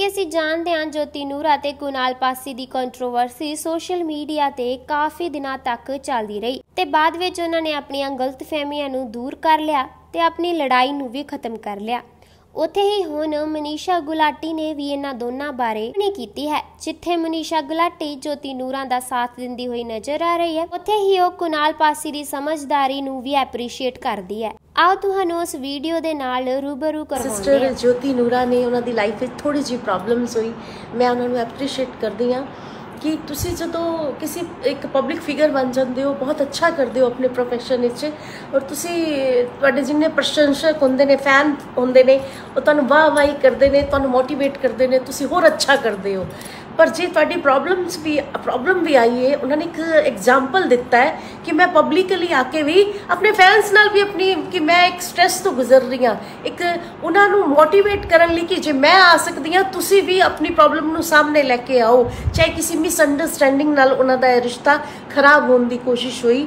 ਕਿ ਅਸੀਂ ਜਾਣਦੇ ਹਾਂ ਜੋਤੀ ਨੂਰ ਅਤੇ ਕੁਨਾਲ ਪਾਸੀ ਦੀ ਕੰਟਰੋਵਰਸੀ ਸੋਸ਼ਲ ਮੀਡੀਆ ਤੇ ਕਾਫੀ ਦਿਨਾਂ ਤੱਕ ਚੱਲਦੀ ਰਹੀ ਤੇ ਬਾਅਦ ਵਿੱਚ ਉਹਨਾਂ ਨੇ ਆਪਣੀਆਂ ਗਲਤਫਹਿਮੀਆਂ ਨੂੰ ਦੂਰ ਕਰ ਲਿਆ ਤੇ ਆਪਣੀ ਲੜਾਈ ਨੂੰ ਵੀ ਖਤਮ ਕਰ ਲਿਆ। ਉੱਥੇ ਹੀ ਹੁਣ ਮਨੀਸ਼ਾ ਗੁਲਾਟੀ ਨੇ ਵੀ ਇਹਨਾਂ ਦੋਨਾਂ ਬਾਰੇ ਟਿੱਪਣੀ ਕੀਤੀ ਹੈ, ਜਿੱਥੇ ਮਨੀਸ਼ਾ ਗੁਲਾਟੀ, ਜੋਤੀ ਨੂਰਾਂ ਦਾ ਸਾਥ ਦਿੰਦੀ ਹੋਈ ਨਜ਼ਰ ਆ ਰਹੀ ਹੈ, ਉੱਥੇ ਹੀ ਉਹ ਕੁਨਾਲ ਪਾਸੀ ਦੀ ਸਮਝਦਾਰੀ ਨੂੰ ਵੀ ਐਪਰੀਸ਼ੀਏਟ ਕਰਦੀ ਹੈ। ਆਓ ਤੁਹਾਨੂੰ ਉਸ ਵੀਡੀਓ ਦੇ ਨਾਲ ਰੂਬਰੂ ਕਰਵਾਉਂਦੇ ਸਿਸਟਰ ਜੋਤੀ ਨੂਰਾ ਨੇ ਉਹਨਾਂ ਦੀ ਲਾਈਫ ਵਿੱਚ ਥੋੜੀ ਜਿਹੀ ਪ੍ਰੋਬਲਮਸ ਹੋਈ, ਮੈਂ ਉਹਨਾਂ ਨੂੰ ਐਪਰੀਸ਼ੀਏਟ ਕਰਦੀ ਹਾਂ। ਕਿ ਤੁਸੀਂ ਜਦੋਂ ਕਿਸੇ ਇੱਕ ਪਬਲਿਕ ਫਿਗਰ ਬਣ ਜਾਂਦੇ ਹੋ, ਬਹੁਤ ਅੱਛਾ ਕਰਦੇ ਹੋ ਆਪਣੇ ਪ੍ਰੋਫੈਸ਼ਨ ਵਿੱਚ ਔਰ ਤੁਸੀਂ ਤੁਹਾਡੇ ਜਿੰਨੇ ਪ੍ਰਸ਼ੰਸਕ ਹੁੰਦੇ ਨੇ ਫੈਨ ਹੁੰਦੇ ਨੇ, ਉਹ ਤੁਹਾਨੂੰ ਵਾਹ ਵਾਹੀ ਕਰਦੇ ਨੇ, ਤੁਹਾਨੂੰ ਮੋਟੀਵੇਟ ਕਰਦੇ ਨੇ, ਤੁਸੀਂ ਹੋਰ ਅੱਛਾ ਕਰਦੇ ਹੋ। ਪਰ ਜੇ ਤੁਹਾਡੀ ਪ੍ਰੋਬਲਮਸ ਵੀ ਪ੍ਰੋਬਲਮ ਵੀ ਆਈ ਹੈ ਉਹਨਾਂ ਨੇ ਇੱਕ ਐਗਜ਼ਾਮਪਲ ਦਿੱਤਾ ਹੈ ਕਿ ਮੈਂ ਪਬਲਿਕਲੀ ਆ ਕੇ ਵੀ ਆਪਣੇ ਫੈਨਸ ਨਾਲ ਵੀ ਆਪਣੀ ਕਿ ਮੈਂ ਇੱਕ ਸਟ੍ਰੈਸ ਤੋਂ ਗੁਜ਼ਰ ਰਹੀ ਹਾਂ। ਇੱਕ ਉਹਨਾਂ ਨੂੰ ਮੋਟੀਵੇਟ ਕਰਨ ਲਈ ਕਿ ਜੇ ਮੈਂ ਆ ਸਕਦੀ ਹਾਂ, ਤੁਸੀਂ ਵੀ ਆਪਣੀ ਪ੍ਰੋਬਲਮ ਨੂੰ ਸਾਹਮਣੇ ਲੈ ਕੇ ਆਓ। ਚਾਹੇ ਕਿਸੇ ਮਿਸਅੰਡਰਸਟੈਂਡਿੰਗ ਨਾਲ ਉਹਨਾਂ ਦਾ ਰਿਸ਼ਤਾ ਖਰਾਬ ਹੋਣ ਦੀ ਕੋਸ਼ਿਸ਼ ਹੋਈ,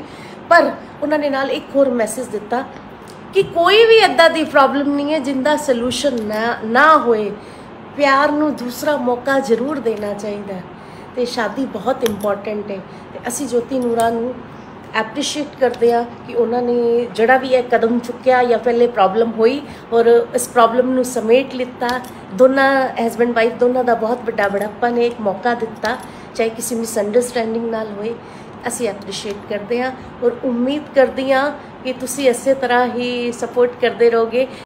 ਪਰ ਉਹਨਾਂ ਨੇ ਨਾਲ ਇੱਕ ਹੋਰ ਮੈਸੇਜ ਦਿੱਤਾ ਕਿ ਕੋਈ ਵੀ ਐਦਾਂ ਦੀ ਪ੍ਰੋਬਲਮ ਨਹੀਂ ਹੈ ਜਿੰਦਾ ਸੋਲੂਸ਼ਨ ਨਾ ਹੋਏ। ਪਿਆਰ ਨੂੰ ਦੂਸਰਾ ਮੌਕਾ ਜ਼ਰੂਰ ਦੇਣਾ ਚਾਹੀਦਾ ਹੈ। ਤੇ ਸ਼ਾਦੀ ਬਹੁਤ ਇੰਪੋਰਟੈਂਟ ਹੈ। ਤੇ ਅਸੀਂ ਜੋਤੀ ਨੂਰਾ ਨੂੰ ਐਪਰੀਸ਼ੀਏਟ ਕਰਦੇ ਆ ਕਿ ਉਹਨਾਂ ਨੇ ਜਿਹੜਾ ਵੀ ਇਹ ਕਦਮ ਚੁੱਕਿਆ ਜਾਂ ਪਹਿਲੇ ਪ੍ਰੋਬਲਮ ਹੋਈ ਔਰ ਇਸ ਪ੍ਰੋਬਲਮ ਨੂੰ ਸਮੇਟ ਲਿੱਤਾ। ਦੋਨਾਂ ਹਸਬੰਡ ਵਾਈਫ ਦੋਨਾਂ ਦਾ ਬਹੁਤ ਵੱਡਾ ਬੜਾਪਾ ਨੇ, ਇੱਕ ਮੌਕਾ ਦਿੱਤਾ, ਚਾਹੇ ਕਿਸੇ ਮਿਸਅੰਡਰਸਟੈਂਡਿੰਗ ਨਾਲ ਹੋਏ, ਅਸੀਂ ਐਪਰੀਸ਼ੀਏਟ ਕਰਦੇ ਹਾਂ ਔਰ ਉਮੀਦ ਕਰਦੀ ਹਾਂ ਕਿ ਤੁਸੀਂ ਇਸੇ ਤਰ੍ਹਾਂ ਹੀ ਸਪੋਰਟ ਕਰਦੇ ਰਹੋਗੇ।